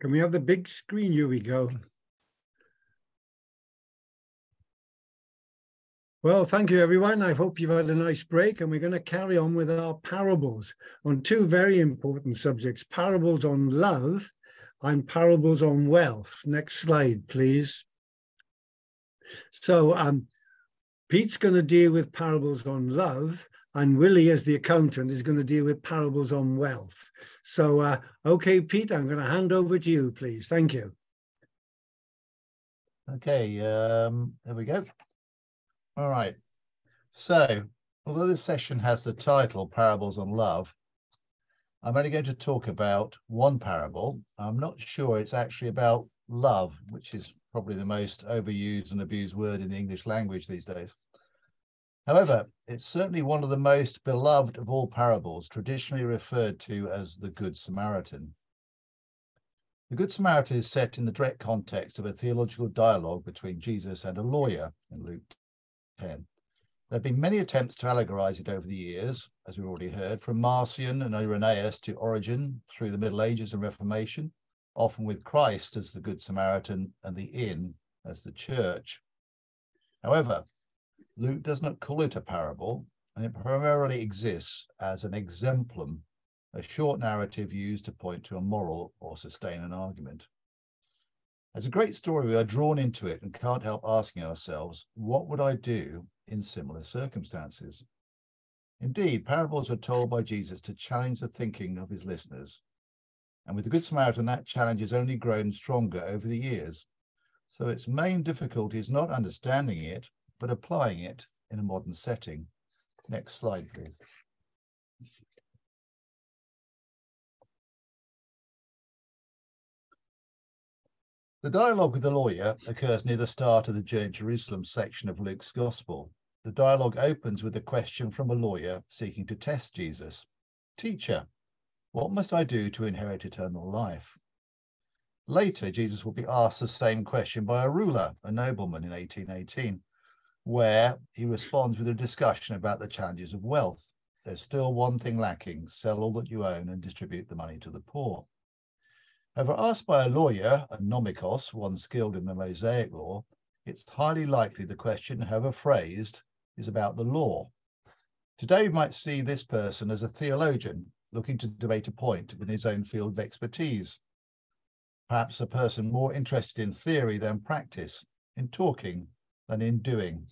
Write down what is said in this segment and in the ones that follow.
Can we have the big screen? Here we go. Well, thank you, everyone. I hope you've had a nice break, and we're going to carry on with our parables on two very important subjects parables on love and parables on wealth. Next slide, please. So, um, Pete's going to deal with parables on love, and Willie, as the accountant, is going to deal with parables on wealth. So, uh, okay, Pete, I'm going to hand over to you, please. Thank you. Okay, um, there we go. All right. So, although this session has the title Parables on Love, I'm only going to talk about one parable. I'm not sure it's actually about love, which is probably the most overused and abused word in the English language these days. However, it's certainly one of the most beloved of all parables, traditionally referred to as the Good Samaritan. The Good Samaritan is set in the direct context of a theological dialogue between Jesus and a lawyer in Luke 10. There have been many attempts to allegorize it over the years, as we've already heard, from Marcion and Irenaeus to Origen through the Middle Ages and Reformation, often with Christ as the Good Samaritan and the inn as the church. However, Luke does not call it a parable, and it primarily exists as an exemplum, a short narrative used to point to a moral or sustain an argument. As a great story, we are drawn into it and can't help asking ourselves, what would I do in similar circumstances? Indeed, parables were told by Jesus to challenge the thinking of his listeners. And with the Good Samaritan, that challenge has only grown stronger over the years. So its main difficulty is not understanding it, but applying it in a modern setting. Next slide, please. The dialogue with the lawyer occurs near the start of the journey to Jerusalem section of Luke's Gospel. The dialogue opens with a question from a lawyer seeking to test Jesus. Teacher, what must I do to inherit eternal life? Later, Jesus will be asked the same question by a ruler, a nobleman in 1818 where he responds with a discussion about the challenges of wealth. There's still one thing lacking sell all that you own and distribute the money to the poor. However, asked by a lawyer, a nomikos, one skilled in the Mosaic law, it's highly likely the question, however phrased, is about the law. Today, we might see this person as a theologian looking to debate a point within his own field of expertise. Perhaps a person more interested in theory than practice, in talking than in doing.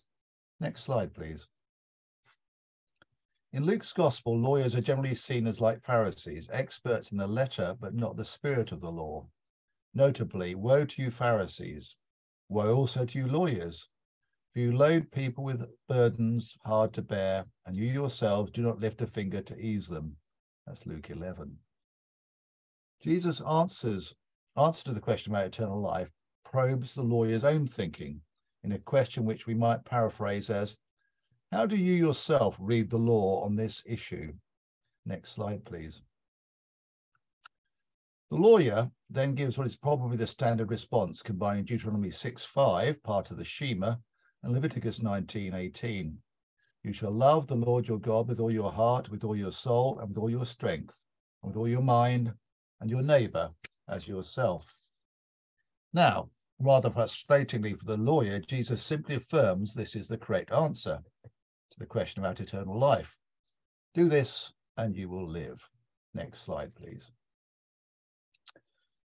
Next slide, please. In Luke's gospel, lawyers are generally seen as like Pharisees, experts in the letter, but not the spirit of the law. Notably, woe to you, Pharisees. Woe also to you, lawyers. For you load people with burdens hard to bear, and you yourselves do not lift a finger to ease them. That's Luke 11. Jesus' answers answer to the question about eternal life probes the lawyer's own thinking in a question which we might paraphrase as How do you yourself read the law on this issue? Next slide, please. The lawyer then gives what is probably the standard response, combining Deuteronomy 6.5, part of the Shema, and Leviticus 19.18. You shall love the Lord your God with all your heart, with all your soul, and with all your strength, and with all your mind, and your neighbor as yourself. Now, Rather frustratingly for the lawyer, Jesus simply affirms this is the correct answer to the question about eternal life. Do this and you will live. Next slide, please.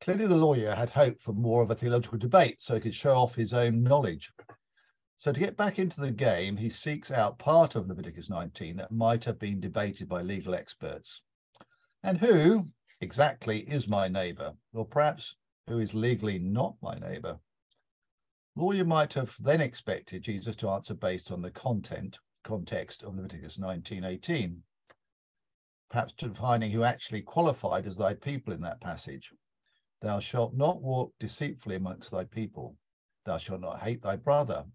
Clearly, the lawyer had hoped for more of a theological debate so he could show off his own knowledge. So, to get back into the game, he seeks out part of Leviticus 19 that might have been debated by legal experts. And who exactly is my neighbor? Or perhaps who is legally not my neighbor. Lawyer might have then expected Jesus to answer based on the content, context of Leviticus 19:18, perhaps defining who actually qualified as thy people in that passage. Thou shalt not walk deceitfully amongst thy people. Thou shalt not hate thy brother.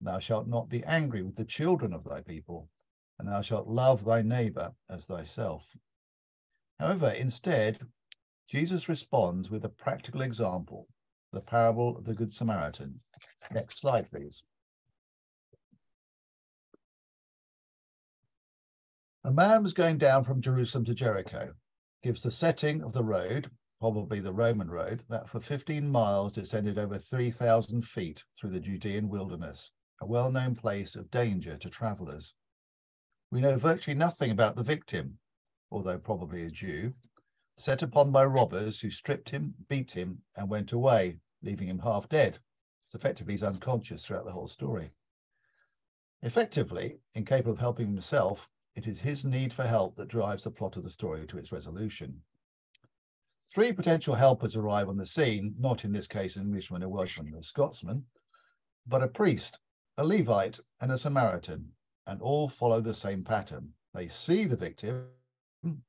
Thou shalt not be angry with the children of thy people. And thou shalt love thy neighbor as thyself. However, instead, Jesus responds with a practical example, the parable of the Good Samaritan. Next slide, please. A man was going down from Jerusalem to Jericho, gives the setting of the road, probably the Roman road, that for 15 miles descended over 3,000 feet through the Judean wilderness, a well known place of danger to travellers. We know virtually nothing about the victim, although probably a Jew, set upon by robbers who stripped him, beat him, and went away, leaving him half dead. So effectively, he's unconscious throughout the whole story. Effectively, incapable of helping himself, it is his need for help that drives the plot of the story to its resolution. Three potential helpers arrive on the scene, not in this case an Englishman, a Welshman, and a Scotsman, but a priest, a Levite, and a Samaritan, and all follow the same pattern. They see the victim,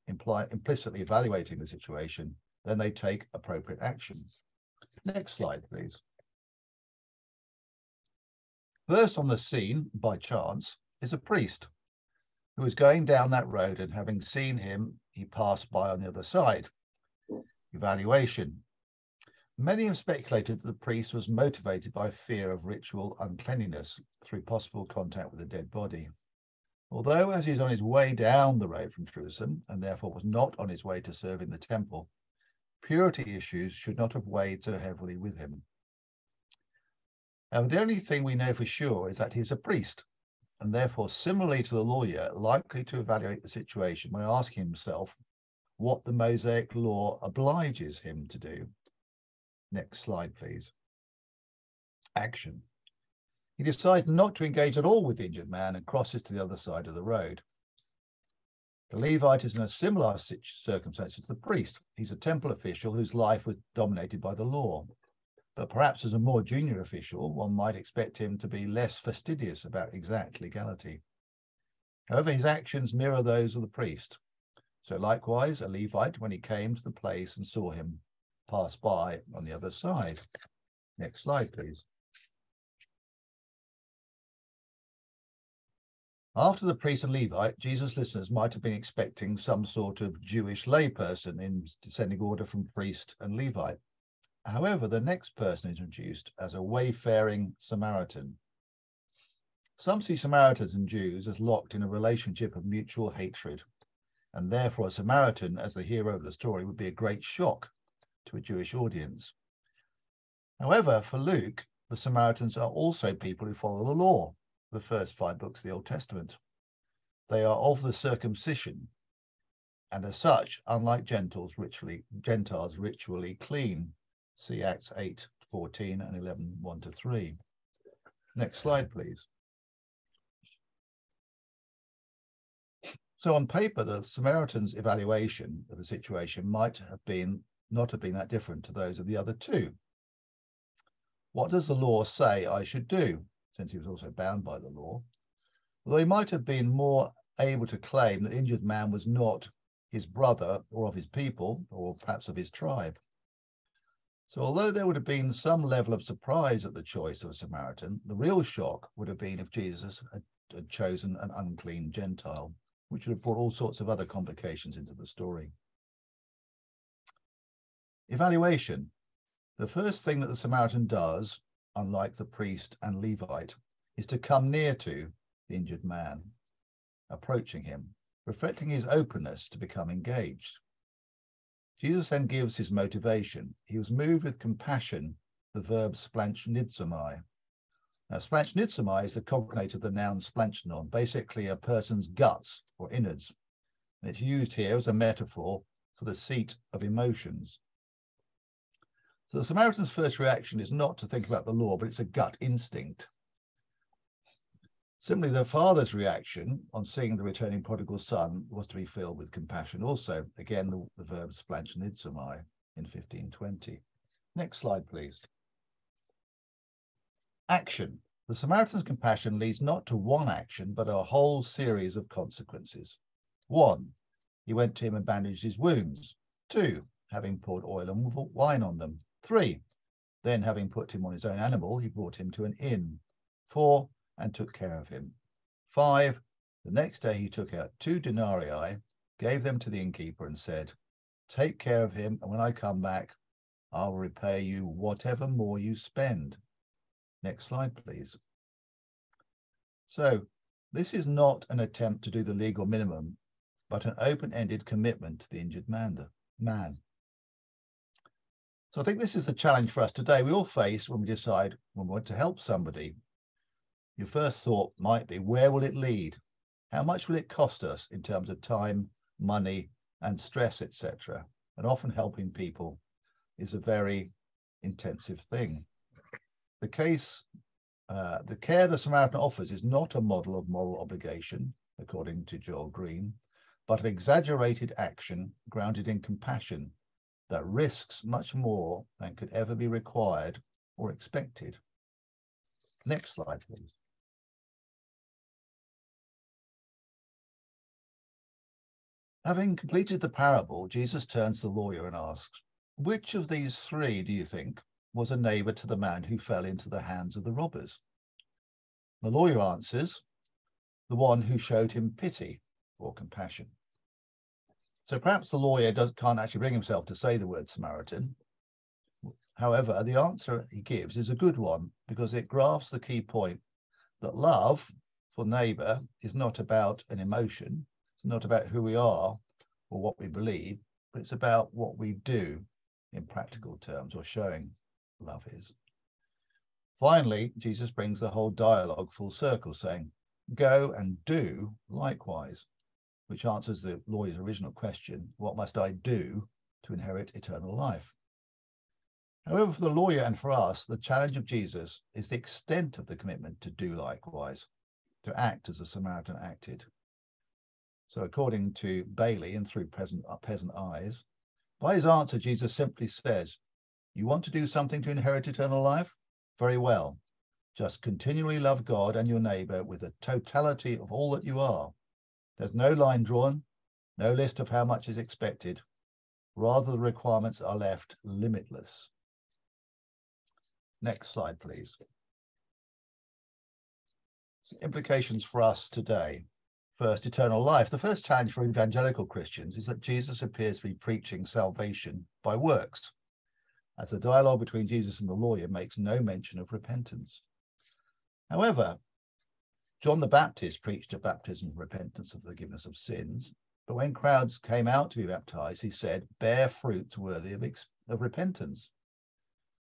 imply, implicitly evaluating the situation, then they take appropriate action. Next slide, please. First on the scene, by chance, is a priest who was going down that road and having seen him, he passed by on the other side. Evaluation. Many have speculated that the priest was motivated by fear of ritual uncleanliness through possible contact with a dead body. Although, as he's on his way down the road from Jerusalem and therefore was not on his way to serve in the temple, purity issues should not have weighed so heavily with him. Now, the only thing we know for sure is that he's a priest, and therefore, similarly to the lawyer, likely to evaluate the situation by asking himself what the Mosaic law obliges him to do. Next slide, please. Action. He decides not to engage at all with the injured man and crosses to the other side of the road. The Levite is in a similar circumstance to the priest. He's a temple official whose life was dominated by the law. But perhaps as a more junior official, one might expect him to be less fastidious about exact legality. However, his actions mirror those of the priest. So likewise, a Levite, when he came to the place and saw him, pass by on the other side. Next slide, please. After the priest and Levite, Jesus' listeners might have been expecting some sort of Jewish layperson in descending order from priest and Levite. However, the next person is introduced as a wayfaring Samaritan. Some see Samaritans and Jews as locked in a relationship of mutual hatred, and therefore a Samaritan, as the hero of the story, would be a great shock to a Jewish audience. However, for Luke, the Samaritans are also people who follow the law, the first five books of the Old Testament. They are of the circumcision, and as such, unlike Gentiles, ritually, Gentiles ritually clean. See Acts 8, 14 and 11, 1 to 3. Next slide, please. So on paper, the Samaritans' evaluation of the situation might have been not have been that different to those of the other two. What does the law say I should do? Since he was also bound by the law. Although he might have been more able to claim that the injured man was not his brother or of his people, or perhaps of his tribe. So although there would have been some level of surprise at the choice of a Samaritan, the real shock would have been if Jesus had, had chosen an unclean Gentile, which would have brought all sorts of other complications into the story. Evaluation. The first thing that the Samaritan does, unlike the priest and Levite, is to come near to the injured man, approaching him, reflecting his openness to become engaged. Jesus then gives his motivation. He was moved with compassion, the verb splanchnidzomai. Now, splanchnidzomai is the cognate of the noun splanchnon, basically a person's guts or innards. And it's used here as a metaphor for the seat of emotions. So the Samaritan's first reaction is not to think about the law, but it's a gut instinct. Similarly, the father's reaction on seeing the returning prodigal son was to be filled with compassion also. Again, the, the verb splanchnidzomai in 1520. Next slide, please. Action. The Samaritan's compassion leads not to one action, but a whole series of consequences. One, he went to him and bandaged his wounds. Two, having poured oil and wine on them. Three, then having put him on his own animal, he brought him to an inn. Four, and took care of him. Five, the next day he took out two denarii, gave them to the innkeeper, and said, Take care of him, and when I come back, I'll repay you whatever more you spend. Next slide, please. So, this is not an attempt to do the legal minimum, but an open ended commitment to the injured man. So I think this is the challenge for us today. We all face when we decide when we want to help somebody. Your first thought might be, where will it lead? How much will it cost us in terms of time, money, and stress, etc.? And often helping people is a very intensive thing. The case, uh, the care the Samaritan offers is not a model of moral obligation, according to Joel Green, but of exaggerated action grounded in compassion that risks much more than could ever be required or expected. Next slide, please. Having completed the parable, Jesus turns to the lawyer and asks, Which of these three, do you think, was a neighbor to the man who fell into the hands of the robbers? The lawyer answers, The one who showed him pity or compassion. So perhaps the lawyer does, can't actually bring himself to say the word Samaritan. However, the answer he gives is a good one because it grasps the key point that love for neighbor is not about an emotion, it's not about who we are or what we believe, but it's about what we do in practical terms or showing love is. Finally, Jesus brings the whole dialogue full circle, saying, Go and do likewise, which answers the lawyer's original question What must I do to inherit eternal life? However, for the lawyer and for us, the challenge of Jesus is the extent of the commitment to do likewise, to act as the Samaritan acted. So, according to Bailey and through present, uh, peasant eyes, by his answer, Jesus simply says, You want to do something to inherit eternal life? Very well. Just continually love God and your neighbor with the totality of all that you are. There's no line drawn, no list of how much is expected. Rather, the requirements are left limitless. Next slide, please. Implications for us today first eternal life. The first challenge for evangelical Christians is that Jesus appears to be preaching salvation by works, as the dialogue between Jesus and the lawyer makes no mention of repentance. However, John the Baptist preached a baptism of repentance of the forgiveness of sins, but when crowds came out to be baptized, he said, bear fruits worthy of, of repentance.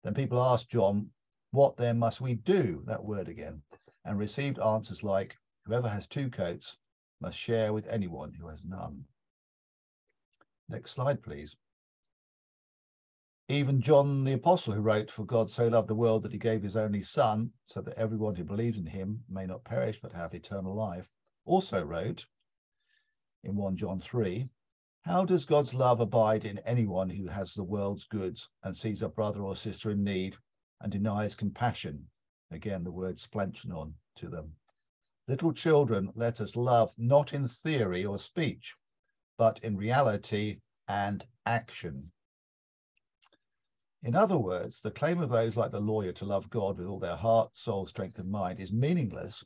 Then people asked John, what then must we do? That word again, and received answers like, whoever has two coats must share with anyone who has none. Next slide, please. Even John the Apostle, who wrote, For God so loved the world that he gave his only Son, so that everyone who believes in him may not perish but have eternal life, also wrote in 1 John 3 How does God's love abide in anyone who has the world's goods and sees a brother or sister in need and denies compassion? Again, the word splanchnon to them. Little children, let us love not in theory or speech, but in reality and action. In other words, the claim of those like the lawyer to love God with all their heart, soul, strength, and mind is meaningless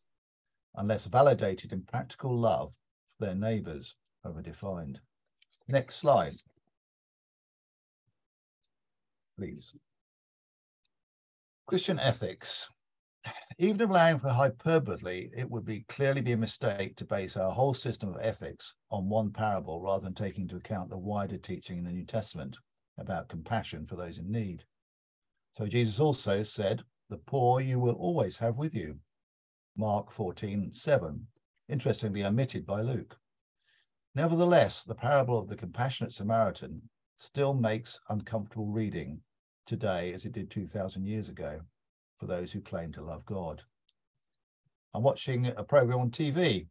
unless validated in practical love for their neighbors over defined. Next slide. Please. Christian ethics even allowing for hyperbole, it would be clearly be a mistake to base our whole system of ethics on one parable rather than taking into account the wider teaching in the New Testament about compassion for those in need. So Jesus also said, The poor you will always have with you. Mark 14, 7, interestingly omitted by Luke. Nevertheless, the parable of the compassionate Samaritan still makes uncomfortable reading today as it did 2,000 years ago for those who claim to love God. I'm watching a program on TV.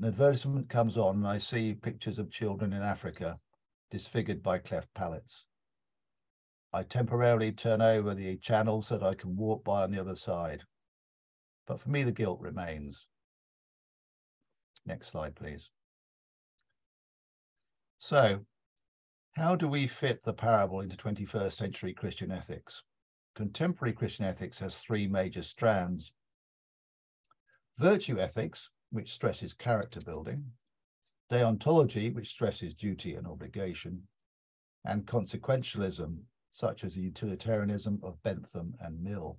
An advertisement comes on, and I see pictures of children in Africa disfigured by cleft palates. I temporarily turn over the channel so that I can walk by on the other side. But for me, the guilt remains. Next slide, please. So, how do we fit the parable into 21st century Christian ethics? contemporary Christian ethics has three major strands. Virtue ethics, which stresses character building, deontology, which stresses duty and obligation, and consequentialism, such as the utilitarianism of Bentham and Mill.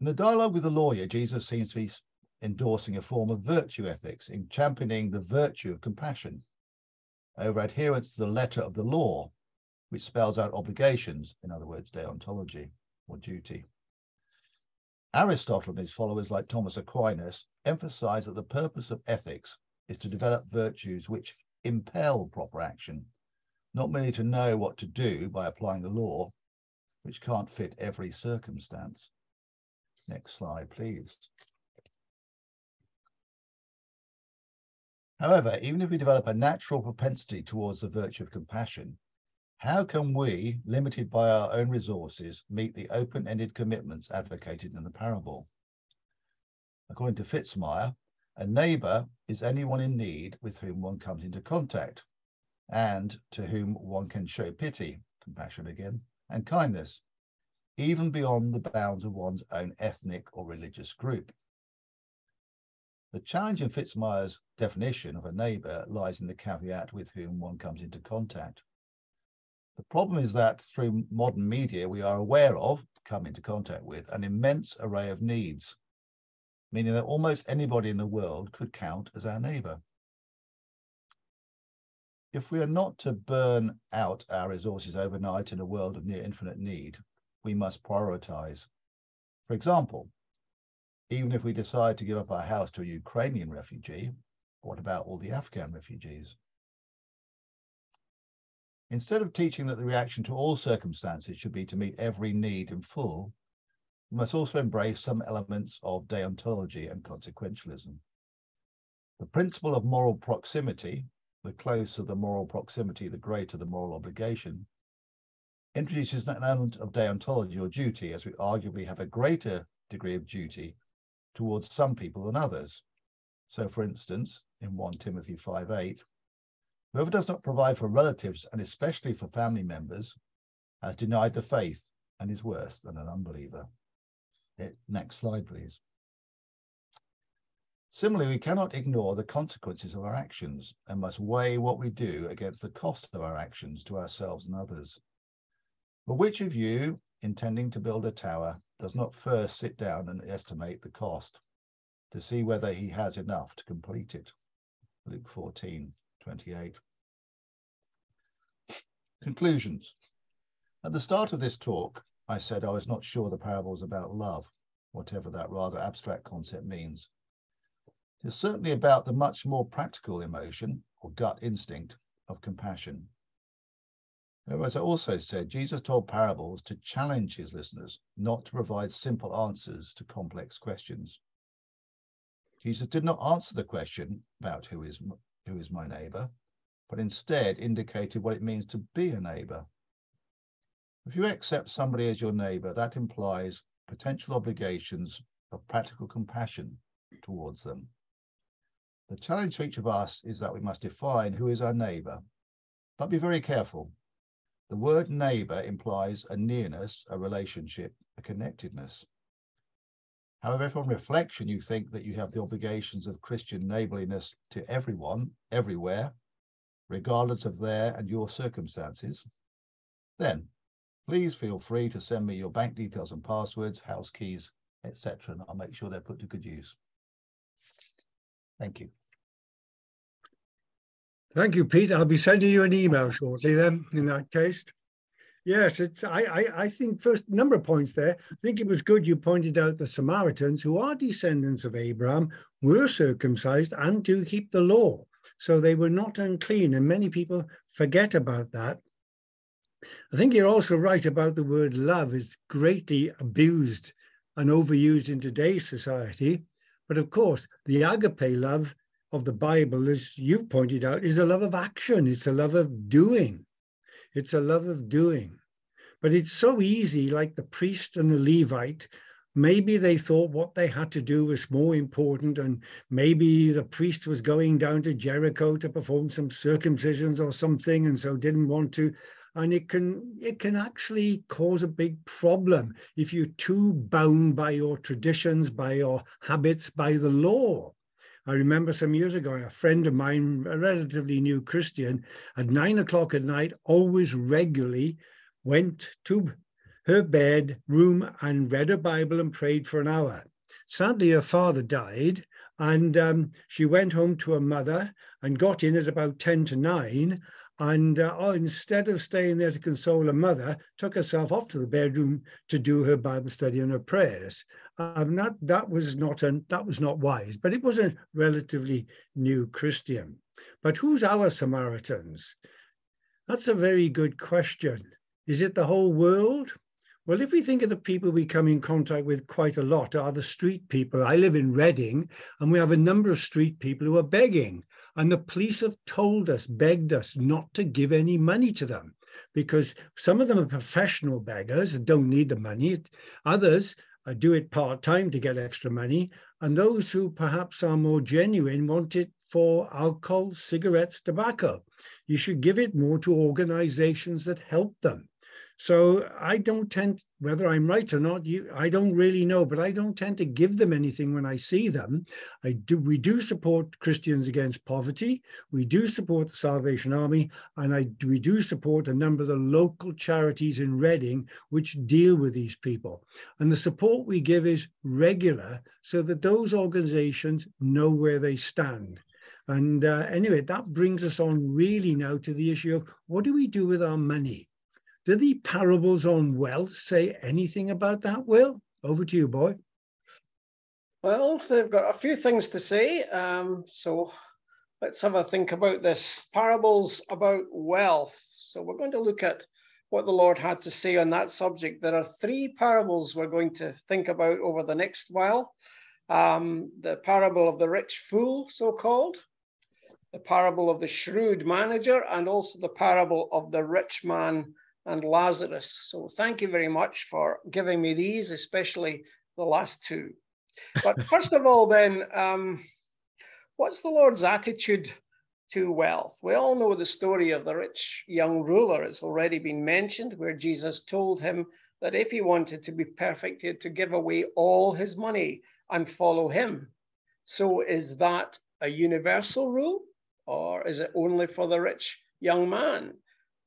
In the dialogue with the lawyer, Jesus seems to be endorsing a form of virtue ethics in championing the virtue of compassion over adherence to the letter of the law which spells out obligations, in other words, deontology or duty. Aristotle and his followers, like Thomas Aquinas, emphasize that the purpose of ethics is to develop virtues which impel proper action, not merely to know what to do by applying the law, which can't fit every circumstance. Next slide, please. However, even if we develop a natural propensity towards the virtue of compassion, how can we, limited by our own resources, meet the open-ended commitments advocated in the parable? According to Fitzmyer, a neighbor is anyone in need with whom one comes into contact and to whom one can show pity, compassion again, and kindness, even beyond the bounds of one's own ethnic or religious group. The challenge in Fitzmyer's definition of a neighbor lies in the caveat with whom one comes into contact. The problem is that through modern media, we are aware of, come into contact with, an immense array of needs, meaning that almost anybody in the world could count as our neighbor. If we are not to burn out our resources overnight in a world of near infinite need, we must prioritize. For example, even if we decide to give up our house to a Ukrainian refugee, what about all the Afghan refugees? Instead of teaching that the reaction to all circumstances should be to meet every need in full, we must also embrace some elements of deontology and consequentialism. The principle of moral proximity, the closer the moral proximity, the greater the moral obligation, introduces an element of deontology or duty, as we arguably have a greater degree of duty towards some people than others. So, for instance, in 1 Timothy 5:8, Whoever does not provide for relatives and especially for family members has denied the faith and is worse than an unbeliever. It, next slide, please. Similarly, we cannot ignore the consequences of our actions and must weigh what we do against the cost of our actions to ourselves and others. But which of you, intending to build a tower, does not first sit down and estimate the cost to see whether he has enough to complete it? Luke 14. 28. Conclusions. At the start of this talk, I said I was not sure the parable was about love, whatever that rather abstract concept means. It's certainly about the much more practical emotion or gut instinct of compassion. As I also said, Jesus told parables to challenge his listeners, not to provide simple answers to complex questions. Jesus did not answer the question about who is who is my neighbor, but instead indicated what it means to be a neighbor. If you accept somebody as your neighbor, that implies potential obligations of practical compassion towards them. The challenge for each of us is that we must define who is our neighbor, but be very careful. The word neighbor implies a nearness, a relationship, a connectedness. However, if on reflection you think that you have the obligations of Christian neighborliness to everyone, everywhere, regardless of their and your circumstances, then please feel free to send me your bank details and passwords, house keys, etc., and I'll make sure they're put to good use. Thank you. Thank you, Pete. I'll be sending you an email shortly then, in that case. Yes, it's. I, I, I think first number of points there. I think it was good you pointed out the Samaritans, who are descendants of Abraham, were circumcised and do keep the law, so they were not unclean, and many people forget about that. I think you're also right about the word love is greatly abused and overused in today's society. But of course, the agape love of the Bible, as you've pointed out, is a love of action. It's a love of doing. It's a love of doing. But it's so easy, like the priest and the Levite. Maybe they thought what they had to do was more important, and maybe the priest was going down to Jericho to perform some circumcisions or something, and so didn't want to. And it can it can actually cause a big problem if you're too bound by your traditions, by your habits, by the law. I remember some years ago, a friend of mine, a relatively new Christian, at nine o'clock at night, always regularly went to her bed room and read her Bible and prayed for an hour. Sadly, her father died, and um, she went home to her mother and got in at about 10 to 9 and uh, oh, instead of staying there to console her mother, took herself off to the bedroom to do her Bible study and her prayers. Um, that that was not an, that was not wise, but it was a relatively new Christian. But who's our Samaritans? That's a very good question. Is it the whole world? Well, if we think of the people we come in contact with quite a lot, are the street people. I live in Reading, and we have a number of street people who are begging. And the police have told us, begged us not to give any money to them because some of them are professional beggars and don't need the money. Others uh, do it part time to get extra money. And those who perhaps are more genuine want it for alcohol, cigarettes, tobacco. You should give it more to organizations that help them. So I don't tend, whether I'm right or not, you, I don't really know, but I don't tend to give them anything when I see them. I do. We do support Christians Against Poverty. We do support the Salvation Army, and I we do support a number of the local charities in Reading which deal with these people. And the support we give is regular, so that those organisations know where they stand. And uh, anyway, that brings us on really now to the issue of what do we do with our money? Do the parables on wealth say anything about that, Will? Over to you, boy. Well, they've got a few things to say. Um, so let's have a think about this. Parables about wealth. So we're going to look at what the Lord had to say on that subject. There are three parables we're going to think about over the next while. Um, the parable of the rich fool, so called, the parable of the shrewd manager, and also the parable of the rich man and Lazarus. So thank you very much for giving me these, especially the last two. But first of all, then, um, what's the Lord's attitude to wealth? We all know the story of the rich young ruler. It's already been mentioned, where Jesus told him that if he wanted to be perfect, he had to give away all his money and follow him. So is that a universal rule, or is it only for the rich young man?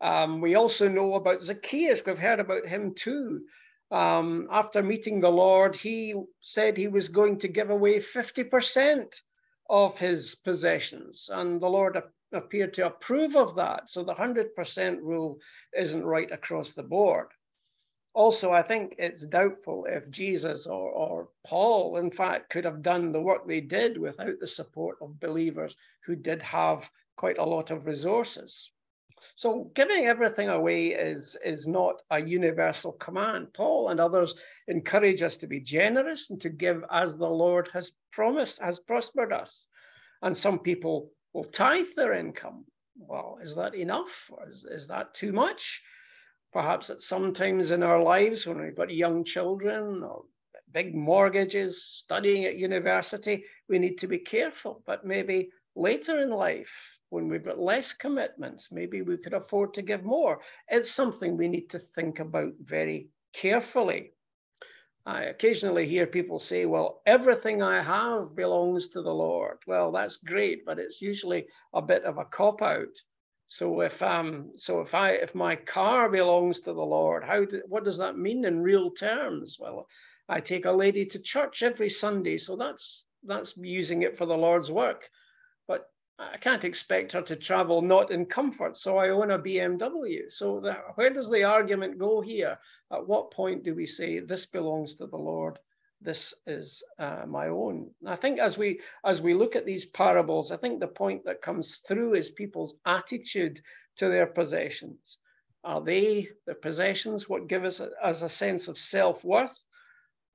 Um, we also know about Zacchaeus. We've heard about him too. Um, after meeting the Lord, he said he was going to give away 50% of his possessions, and the Lord appeared to approve of that. So the 100% rule isn't right across the board. Also, I think it's doubtful if Jesus or, or Paul, in fact, could have done the work they did without the support of believers who did have quite a lot of resources. So giving everything away is, is not a universal command. Paul and others encourage us to be generous and to give as the Lord has promised, has prospered us. And some people will tithe their income. Well, is that enough? Is, is that too much? Perhaps at some times in our lives when we've got young children or big mortgages, studying at university, we need to be careful. But maybe later in life, when we've got less commitments, maybe we could afford to give more. It's something we need to think about very carefully. I occasionally hear people say, well, everything I have belongs to the Lord. Well, that's great, but it's usually a bit of a cop out. So if um, so if I if my car belongs to the Lord, how do, what does that mean in real terms? Well, I take a lady to church every Sunday, so that's that's using it for the Lord's work. I can't expect her to travel not in comfort, so I own a BMW. So where does the argument go here? At what point do we say this belongs to the Lord? This is uh, my own. I think as we as we look at these parables, I think the point that comes through is people's attitude to their possessions. Are they the possessions what give us a, as a sense of self worth?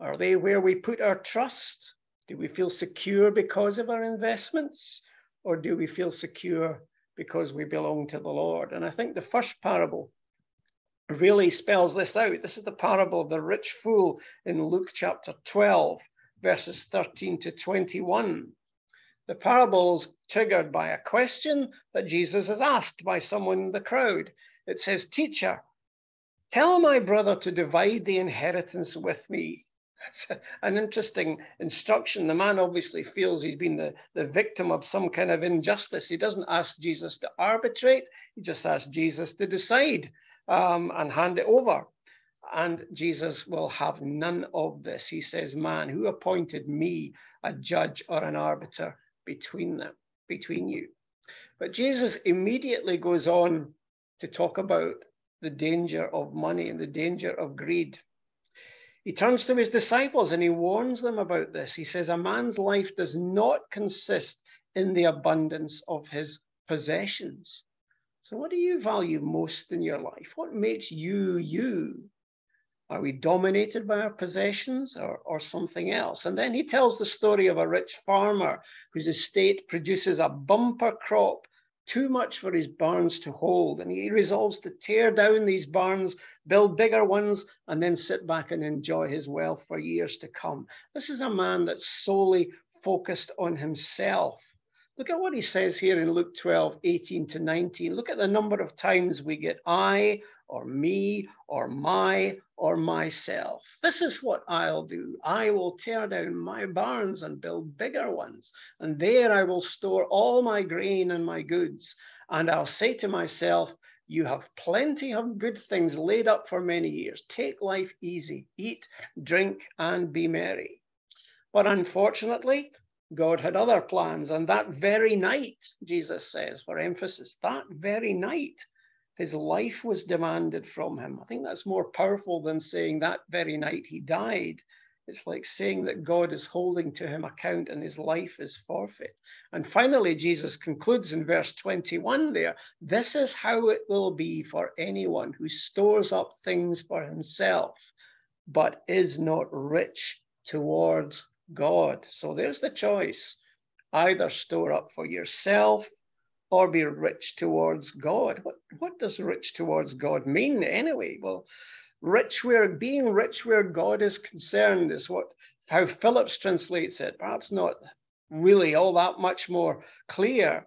Are they where we put our trust? Do we feel secure because of our investments? Or do we feel secure because we belong to the Lord? And I think the first parable really spells this out. This is the parable of the rich fool in Luke chapter 12, verses 13 to 21. The parable is triggered by a question that Jesus is asked by someone in the crowd. It says, Teacher, tell my brother to divide the inheritance with me. It's an interesting instruction. The man obviously feels he's been the, the victim of some kind of injustice. He doesn't ask Jesus to arbitrate, he just asks Jesus to decide um, and hand it over. And Jesus will have none of this. He says, Man, who appointed me a judge or an arbiter between them, between you? But Jesus immediately goes on to talk about the danger of money and the danger of greed. He turns to his disciples and he warns them about this. He says, A man's life does not consist in the abundance of his possessions. So, what do you value most in your life? What makes you you? Are we dominated by our possessions or, or something else? And then he tells the story of a rich farmer whose estate produces a bumper crop too much for his barns to hold. And he resolves to tear down these barns, build bigger ones, and then sit back and enjoy his wealth for years to come. This is a man that's solely focused on himself. Look at what he says here in Luke 12, 18 to 19. Look at the number of times we get I or me or my or myself. This is what I'll do. I will tear down my barns and build bigger ones. And there I will store all my grain and my goods. And I'll say to myself, you have plenty of good things laid up for many years. Take life easy, eat, drink, and be merry. But unfortunately, God had other plans. And that very night, Jesus says, for emphasis, that very night, his life was demanded from him. I think that's more powerful than saying that very night he died. It's like saying that God is holding to him account and his life is forfeit. And finally, Jesus concludes in verse 21 there this is how it will be for anyone who stores up things for himself, but is not rich towards God. So there's the choice either store up for yourself or be rich towards God. What, what does rich towards God mean anyway? Well, rich where being rich where God is concerned is what how Phillips translates it. Perhaps not really all that much more clear.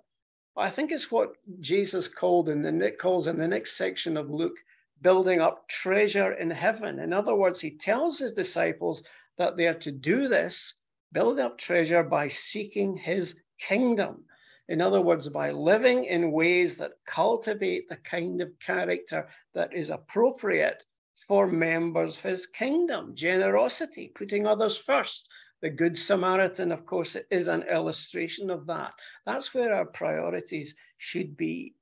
I think it's what Jesus called in the calls in the next section of Luke, building up treasure in heaven. In other words, he tells his disciples that they are to do this, build up treasure by seeking his kingdom. In other words, by living in ways that cultivate the kind of character that is appropriate for members of his kingdom. Generosity, putting others first. The Good Samaritan, of course, is an illustration of that. That's where our priorities should be.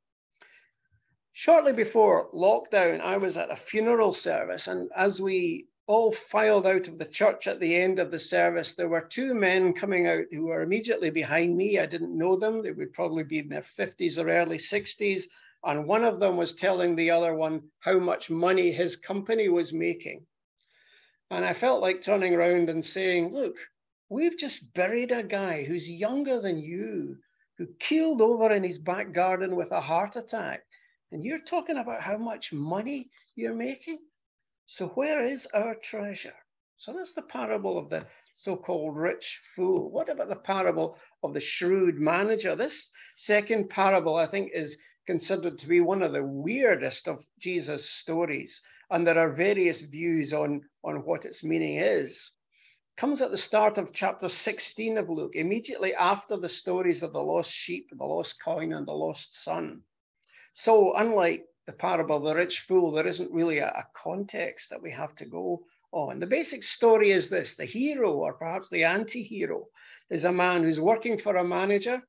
Shortly before lockdown, I was at a funeral service, and as we all filed out of the church at the end of the service. There were two men coming out who were immediately behind me. I didn't know them. They would probably be in their 50s or early 60s. And one of them was telling the other one how much money his company was making. And I felt like turning around and saying, Look, we've just buried a guy who's younger than you, who keeled over in his back garden with a heart attack. And you're talking about how much money you're making? So, where is our treasure? So, that's the parable of the so called rich fool. What about the parable of the shrewd manager? This second parable, I think, is considered to be one of the weirdest of Jesus' stories. And there are various views on, on what its meaning is. It comes at the start of chapter 16 of Luke, immediately after the stories of the lost sheep, the lost coin, and the lost son. So, unlike the parable of the rich fool, there isn't really a, a context that we have to go on. The basic story is this the hero, or perhaps the anti hero, is a man who's working for a manager.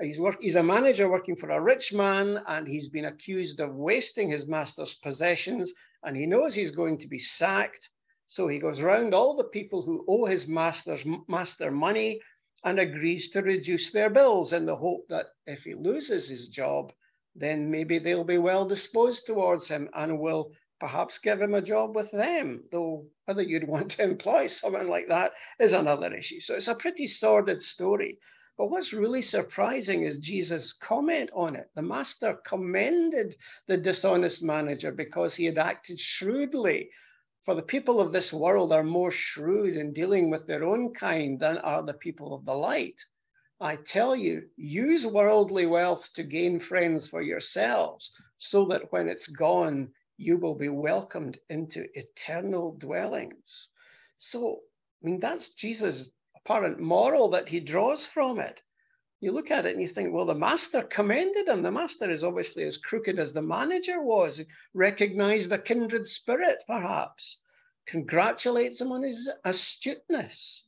He's, work, he's a manager working for a rich man, and he's been accused of wasting his master's possessions, and he knows he's going to be sacked. So he goes around all the people who owe his master's master money and agrees to reduce their bills in the hope that if he loses his job, then maybe they'll be well disposed towards him and will perhaps give him a job with them. Though whether you'd want to employ someone like that is another issue. So it's a pretty sordid story. But what's really surprising is Jesus' comment on it. The master commended the dishonest manager because he had acted shrewdly. For the people of this world are more shrewd in dealing with their own kind than are the people of the light. I tell you, use worldly wealth to gain friends for yourselves, so that when it's gone, you will be welcomed into eternal dwellings. So, I mean, that's Jesus' apparent moral that he draws from it. You look at it and you think, well, the master commended him. The master is obviously as crooked as the manager was, recognized a kindred spirit, perhaps, congratulates him on his astuteness.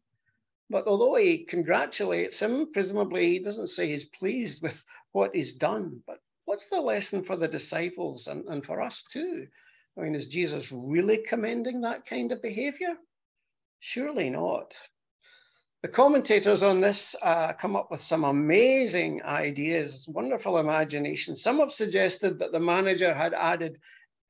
But although he congratulates him, presumably he doesn't say he's pleased with what he's done. But what's the lesson for the disciples and, and for us too? I mean, is Jesus really commending that kind of behavior? Surely not. The commentators on this uh, come up with some amazing ideas, wonderful imagination. Some have suggested that the manager had added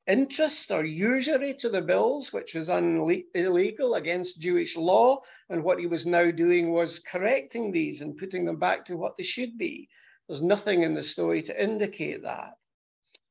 interest or usury to the bills, which was illegal against Jewish law. And what he was now doing was correcting these and putting them back to what they should be. There's nothing in the story to indicate that.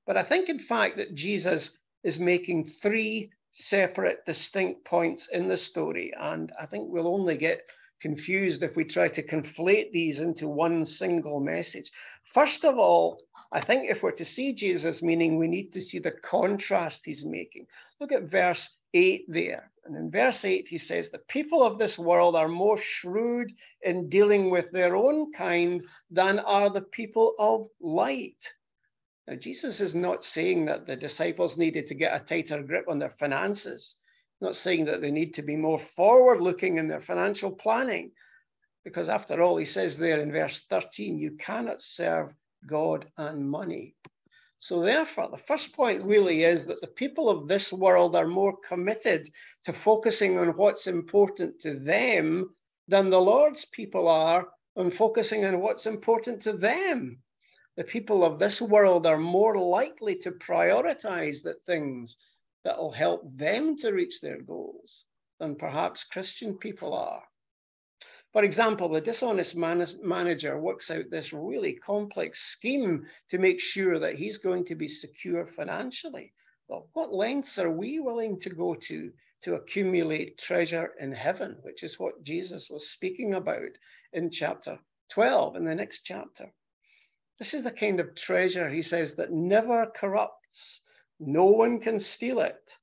But I think, in fact, that Jesus is making three separate, distinct points in the story. And I think we'll only get confused if we try to conflate these into one single message. First of all, I think if we're to see Jesus' meaning, we need to see the contrast he's making. Look at verse 8 there. And in verse 8, he says, The people of this world are more shrewd in dealing with their own kind than are the people of light. Now, Jesus is not saying that the disciples needed to get a tighter grip on their finances, not saying that they need to be more forward looking in their financial planning, because after all, he says there in verse 13, you cannot serve God, and money. So, therefore, the first point really is that the people of this world are more committed to focusing on what's important to them than the Lord's people are on focusing on what's important to them. The people of this world are more likely to prioritize the things that will help them to reach their goals than perhaps Christian people are. For example, the dishonest man manager works out this really complex scheme to make sure that he's going to be secure financially. Well, what lengths are we willing to go to to accumulate treasure in heaven, which is what Jesus was speaking about in chapter 12, in the next chapter? This is the kind of treasure, he says, that never corrupts. No one can steal it.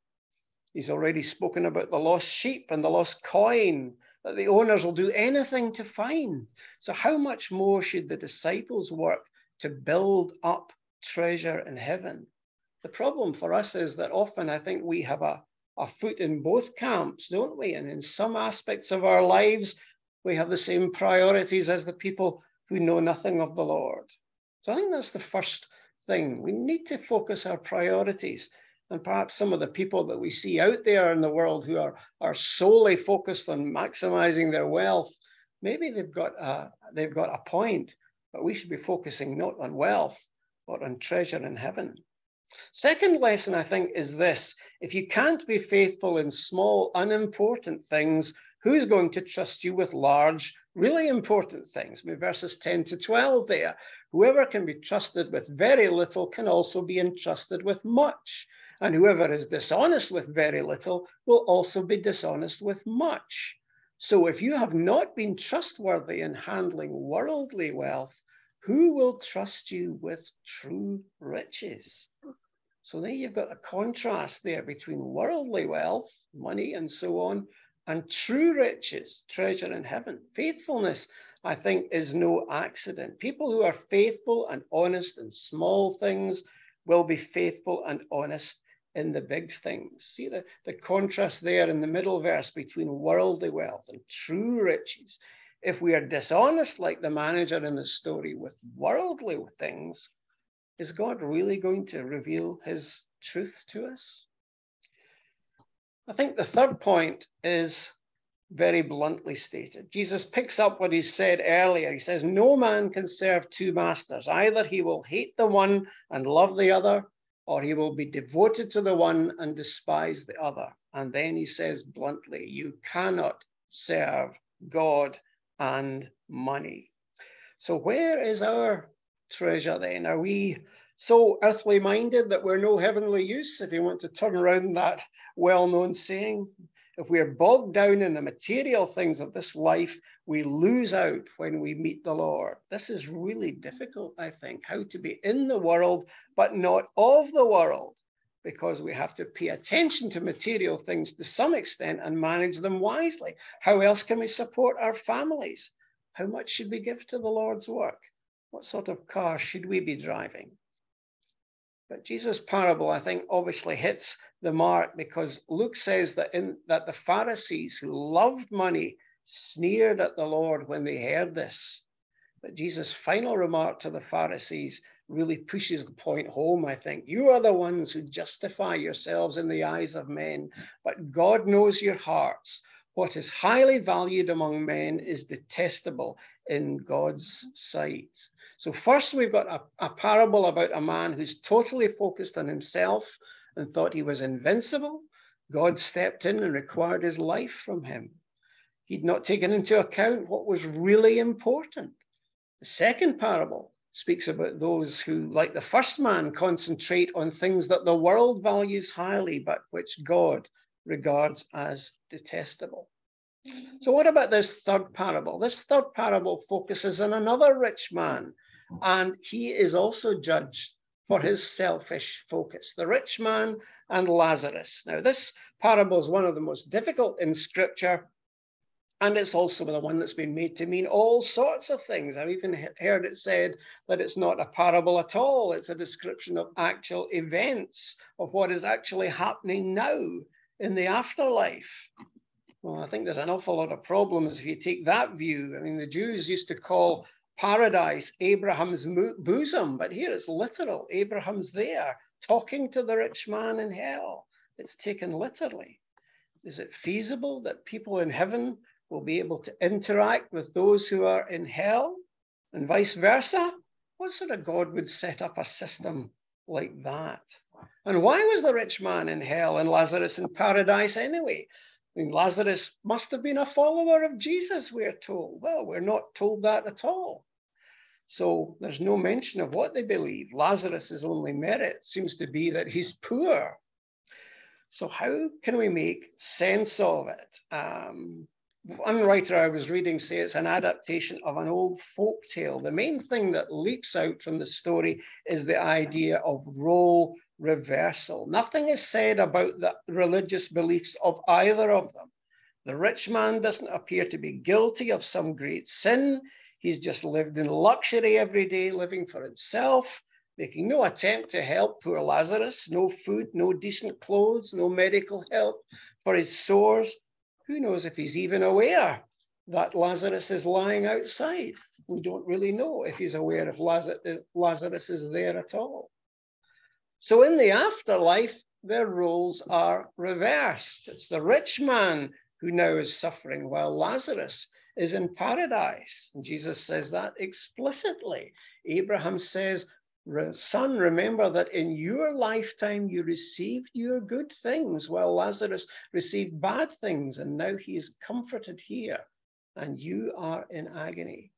He's already spoken about the lost sheep and the lost coin the owners will do anything to find. So, how much more should the disciples work to build up treasure in heaven? The problem for us is that often I think we have a, a foot in both camps, don't we? And in some aspects of our lives, we have the same priorities as the people who know nothing of the Lord. So, I think that's the first thing. We need to focus our priorities and perhaps some of the people that we see out there in the world who are, are solely focused on maximizing their wealth, maybe they've got a, they've got a point, but we should be focusing not on wealth, but on treasure in heaven. Second lesson, I think, is this if you can't be faithful in small, unimportant things, who's going to trust you with large, really important things? I mean, verses 10 to 12 there. Whoever can be trusted with very little can also be entrusted with much. And whoever is dishonest with very little will also be dishonest with much. So if you have not been trustworthy in handling worldly wealth, who will trust you with true riches? So there you've got a contrast there between worldly wealth, money, and so on, and true riches, treasure in heaven. Faithfulness, I think, is no accident. People who are faithful and honest in small things will be faithful and honest in the big things. See the, the contrast there in the middle verse between worldly wealth and true riches. If we are dishonest, like the manager in the story, with worldly things, is God really going to reveal his truth to us? I think the third point is very bluntly stated. Jesus picks up what he said earlier. He says, No man can serve two masters. Either he will hate the one and love the other, or he will be devoted to the one and despise the other. And then he says bluntly, You cannot serve God and money. So, where is our treasure then? Are we so earthly minded that we're no heavenly use? If you want to turn around that well known saying, if we are bogged down in the material things of this life, we lose out when we meet the Lord. This is really difficult, I think, how to be in the world, but not of the world, because we have to pay attention to material things to some extent and manage them wisely. How else can we support our families? How much should we give to the Lord's work? What sort of car should we be driving? But Jesus' parable, I think, obviously hits the mark because Luke says that in that the Pharisees who loved money sneered at the Lord when they heard this. But Jesus' final remark to the Pharisees really pushes the point home, I think. You are the ones who justify yourselves in the eyes of men, but God knows your hearts. What is highly valued among men is detestable in God's sight. So, first, we've got a, a parable about a man who's totally focused on himself and thought he was invincible. God stepped in and required his life from him. He'd not taken into account what was really important. The second parable speaks about those who, like the first man, concentrate on things that the world values highly, but which God regards as detestable. So, what about this third parable? This third parable focuses on another rich man, and he is also judged for his selfish focus. The rich man and Lazarus. Now, this parable is one of the most difficult in scripture and it's also the one that's been made to mean all sorts of things. I've even heard it said that it's not a parable at all. It's a description of actual events, of what is actually happening now in the afterlife. Well, I think there's an awful lot of problems if you take that view. I mean, the Jews used to call paradise Abraham's bosom, but here it's literal. Abraham's there talking to the rich man in hell. It's taken literally. Is it feasible that people in heaven will be able to interact with those who are in hell and vice versa? What sort of God would set up a system like that? And why was the rich man in hell and Lazarus in paradise anyway? I mean, Lazarus must have been a follower of Jesus, we're told. Well, we're not told that at all. So there's no mention of what they believe. Lazarus's only merit seems to be that he's poor. So how can we make sense of it? Um, one writer I was reading says it's an adaptation of an old folk tale. The main thing that leaps out from the story is the idea of role reversal. Nothing is said about the religious beliefs of either of them. The rich man doesn't appear to be guilty of some great sin. He's just lived in luxury every day, living for himself, making no attempt to help poor Lazarus, no food, no decent clothes, no medical help for his sores. Who knows if he's even aware that Lazarus is lying outside? We don't really know if he's aware if uh, Lazarus is there at all. So in the afterlife, their roles are reversed. It's the rich man who now is suffering while Lazarus is in paradise. And Jesus says that explicitly. Abraham says, Son, remember that in your lifetime you received your good things, while Lazarus received bad things, and now he is comforted here, and you are in agony.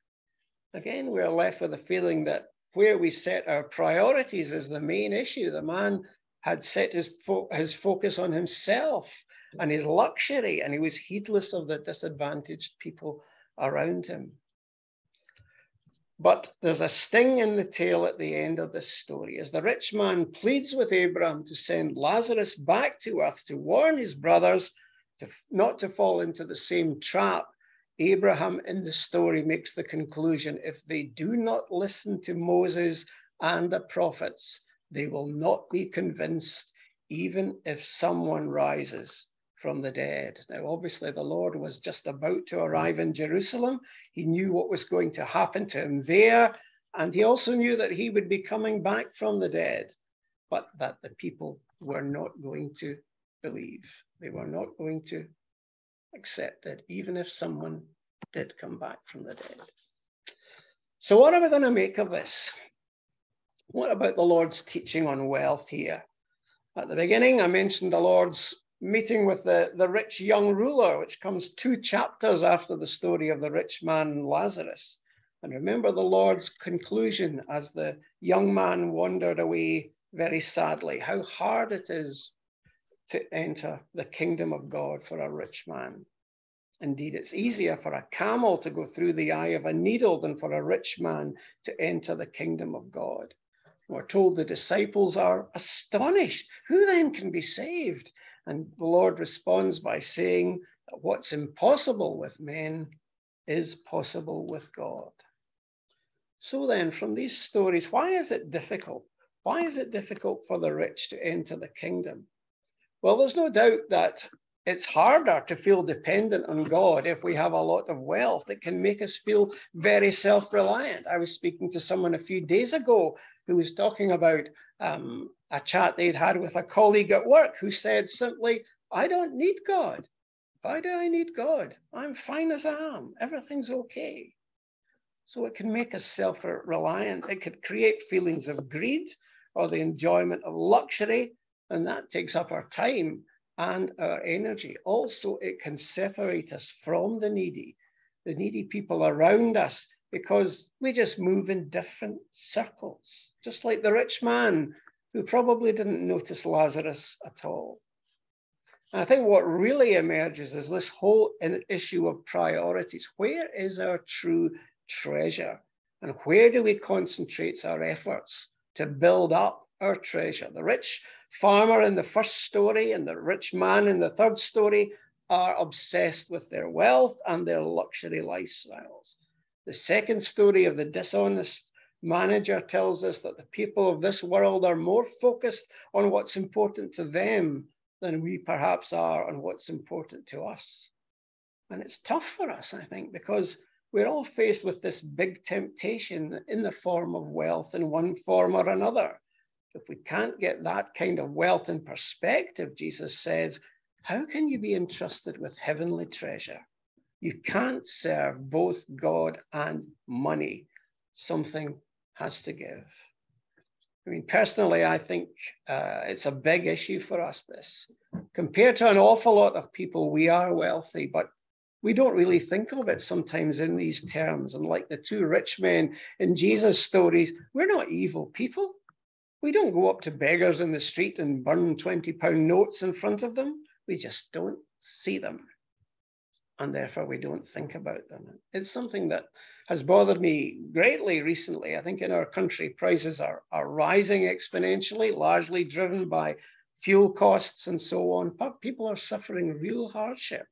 Again, we're left with a feeling that where we set our priorities is the main issue. The man had set his, fo- his focus on himself and his luxury, and he was heedless of the disadvantaged people around him. But there's a sting in the tail at the end of this story as the rich man pleads with Abraham to send Lazarus back to earth to warn his brothers to, not to fall into the same trap. Abraham in the story makes the conclusion if they do not listen to Moses and the prophets, they will not be convinced, even if someone rises from the dead. Now, obviously, the Lord was just about to mm. arrive in Jerusalem. He knew what was going to happen to him there. And he also knew that he would be coming back from the dead, but that the people were not going to believe. They were not going to accept it, even if someone did come back from the dead. So, what are we going to make of this? What about the Lord's teaching on wealth here? At the beginning, I mentioned the Lord's meeting with the, the rich young ruler, which comes two chapters after the story of the rich man Lazarus. And remember the Lord's conclusion as the young man wandered away very sadly, how hard it is to enter the kingdom of God for a rich man. Indeed, it's easier for a camel to go through the eye of a needle than for a rich man to enter the kingdom of God. We're told the disciples are astonished. Who then can be saved? And the Lord responds by saying that what's impossible with men is possible with God. So then, from these stories, why is it difficult? Why is it difficult for the rich to enter the kingdom? Well, there's no doubt that it's harder to feel dependent on God if we have a lot of wealth. It can make us feel very self reliant. I was speaking to someone a few days ago who was talking about um, a chat they'd had with a colleague at work who said simply, I don't need God. Why do I need God? I'm fine as I am. Everything's okay. So it can make us self reliant. It could create feelings of greed or the enjoyment of luxury, and that takes up our time and our energy. Also, it can separate us from the needy, the needy people around us, because we just move in different circles, just like the rich man who probably didn't notice Lazarus at all. And I think what really emerges is this whole issue of priorities. Where is our true treasure? And where do we concentrate our efforts to build up our treasure? The rich farmer in the first story and the rich man in the third story are obsessed with their wealth and their luxury lifestyles. The second story of the dishonest manager tells us that the people of this world are more focused on what's important to them than we perhaps are on what's important to us. And it's tough for us, I think, because we're all faced with this big temptation in the form of wealth in one form or another. If we can't get that kind of wealth in perspective, Jesus says, how can you be entrusted with heavenly treasure? You can't serve both God and money. Something has to give. I mean, personally, I think uh, it's a big issue for us, this. Compared to an awful lot of people, we are wealthy, but we don't really think of it sometimes in these terms. And like the two rich men in Jesus' stories, we're not evil people. We don't go up to beggars in the street and burn 20 pound notes in front of them. We just don't see them. And therefore, we don't think about them. It's something that has bothered me greatly recently. I think in our country, prices are, are rising exponentially, largely driven by fuel costs and so on. But people are suffering real hardship.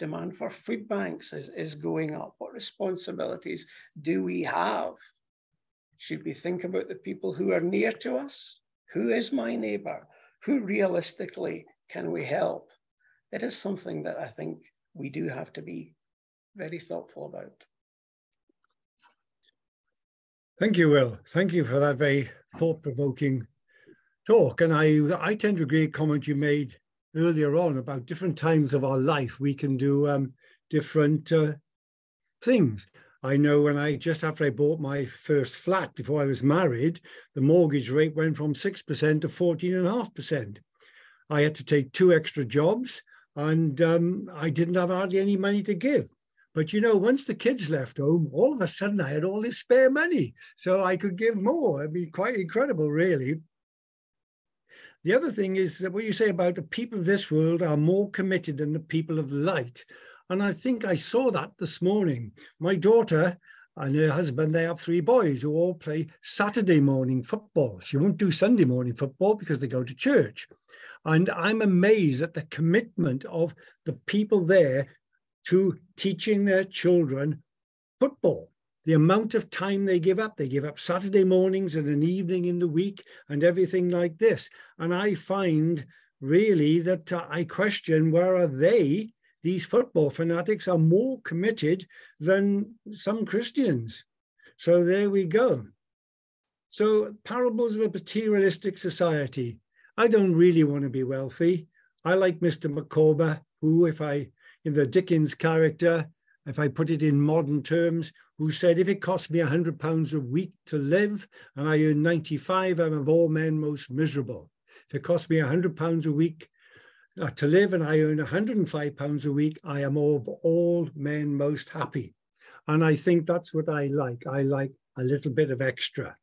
Demand for food banks is, is going up. What responsibilities do we have? Should we think about the people who are near to us? Who is my neighbor? Who realistically can we help? It is something that I think we do have to be very thoughtful about. Thank you, Will. Thank you for that very thought-provoking talk. And I, I tend to agree a comment you made earlier on about different times of our life, we can do um, different uh, things. I know when I just after I bought my first flat before I was married, the mortgage rate went from 6% to 14.5%. I had to take two extra jobs and um, I didn't have hardly any money to give. But you know, once the kids left home, all of a sudden I had all this spare money. So I could give more. It'd be quite incredible, really. The other thing is that what you say about the people of this world are more committed than the people of light. And I think I saw that this morning. My daughter and her husband, they have three boys who all play Saturday morning football. She won't do Sunday morning football because they go to church. And I'm amazed at the commitment of the people there to teaching their children football. The amount of time they give up, they give up Saturday mornings and an evening in the week and everything like this. And I find really that uh, I question where are they these football fanatics are more committed than some Christians. So there we go. So, parables of a materialistic society. I don't really want to be wealthy. I like Mr. Micawber, who, if I, in the Dickens character, if I put it in modern terms, who said, if it costs me a £100 a week to live and I earn 95, I'm of all men most miserable. If it costs me a £100 a week uh, to live and I earn 105 pounds a week, I am of all men most happy. And I think that's what I like. I like a little bit of extra.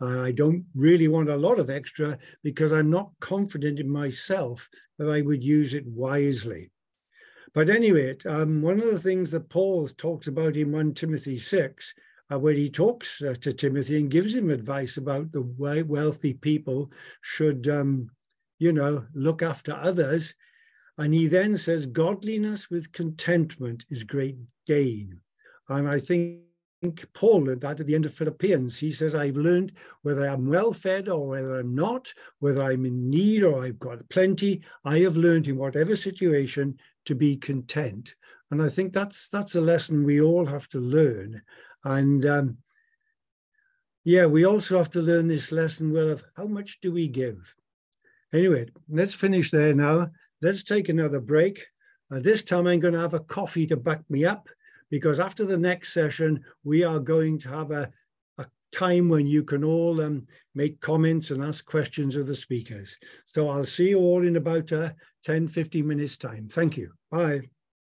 I don't really want a lot of extra because I'm not confident in myself that I would use it wisely. But anyway, um, one of the things that Paul talks about in 1 Timothy 6, uh, where he talks uh, to Timothy and gives him advice about the way wealthy people should um, you know, look after others. And he then says, godliness with contentment is great gain. And I think Paul learned that at the end of Philippians. He says, I've learned whether I'm well fed or whether I'm not, whether I'm in need or I've got plenty, I have learned in whatever situation to be content. And I think that's that's a lesson we all have to learn. And um, yeah, we also have to learn this lesson well of how much do we give? Anyway, let's finish there now. Let's take another break. Uh, this time I'm going to have a coffee to back me up because after the next session, we are going to have a, a time when you can all um, make comments and ask questions of the speakers. So I'll see you all in about uh, 10, 15 minutes time. Thank you. Bye.